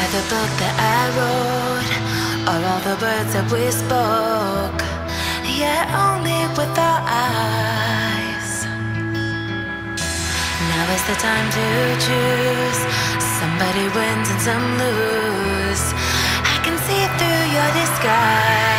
Inside the book that I wrote are all the words that we spoke, yet only with our eyes. Now is the time to choose. Somebody wins and some lose. I can see through your disguise.